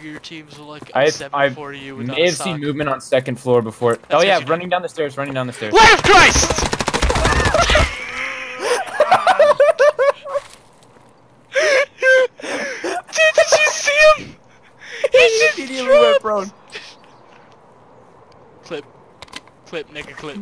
your teams will like I've, seven I for you without May a have seen movement on second floor before. That's oh yeah, you do. running down the stairs, running down the stairs. Light of Christ! Dude, did you see him? He just Immediately went dropped. prone. Clip. Clip, nigga, clip.